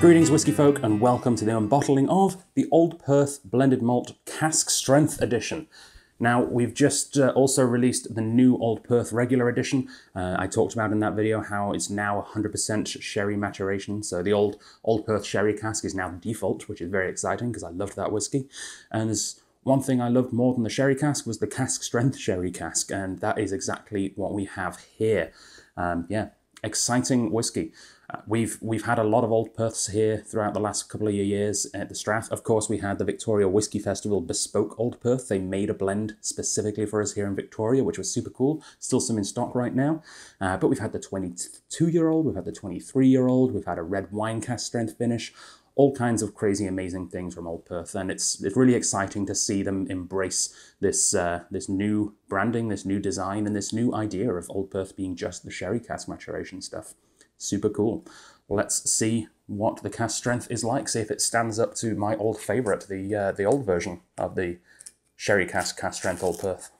Greetings, whiskey folk, and welcome to the unbottling of the Old Perth Blended Malt Cask Strength Edition. Now, we've just uh, also released the new Old Perth Regular Edition. Uh, I talked about in that video how it's now 100% sherry maturation. So the old Old Perth sherry cask is now the default, which is very exciting because I loved that whiskey. And there's one thing I loved more than the sherry cask was the cask strength sherry cask, and that is exactly what we have here. Um, yeah, exciting whiskey. Uh, we've we've had a lot of old Perths here throughout the last couple of years at the Strath. Of course, we had the Victoria Whisky Festival bespoke Old Perth. They made a blend specifically for us here in Victoria, which was super cool. Still some in stock right now. Uh, but we've had the 22-year-old, we've had the 23-year-old, we've had a red wine cask strength finish, all kinds of crazy, amazing things from Old Perth, and it's it's really exciting to see them embrace this uh, this new branding, this new design, and this new idea of Old Perth being just the sherry cask maturation stuff. Super cool. Let's see what the cask strength is like. See if it stands up to my old favourite, the uh, the old version of the sherry cask cask strength Old Perth.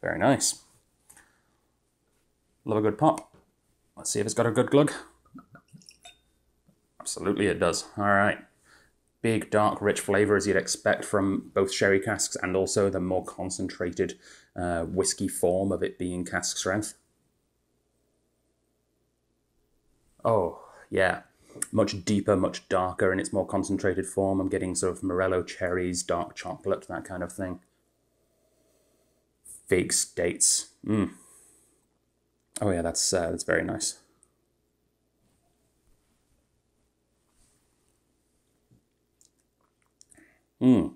Very nice. Love a good pop. Let's see if it's got a good glug. Absolutely it does. All right. Big, dark, rich flavour as you'd expect from both sherry casks and also the more concentrated uh, whiskey form of it being cask strength. Oh, yeah. Much deeper, much darker in its more concentrated form. I'm getting sort of morello cherries, dark chocolate, that kind of thing. Fig dates. Mmm. Oh yeah, that's uh, that's very nice. Hmm.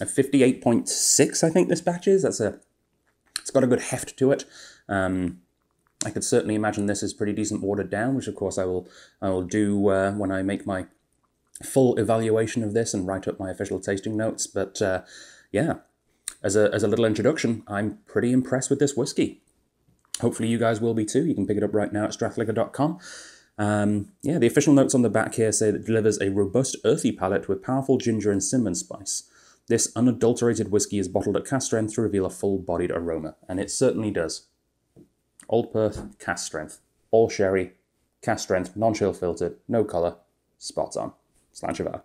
A 58.6, I think this batch is. That's a, it's got a good heft to it. Um, I could certainly imagine this is pretty decent watered down, which of course I will, I will do uh, when I make my full evaluation of this and write up my official tasting notes. But uh, yeah, as a, as a little introduction, I'm pretty impressed with this whiskey. Hopefully you guys will be too. You can pick it up right now at strathliquor.com. Um, yeah, the official notes on the back here say that it delivers a robust earthy palate with powerful ginger and cinnamon spice. This unadulterated whiskey is bottled at cask strength to reveal a full-bodied aroma, and it certainly does. Old Perth, cask strength. All sherry, cask strength, non-chill filtered, no colour, spot on. Slanchivar.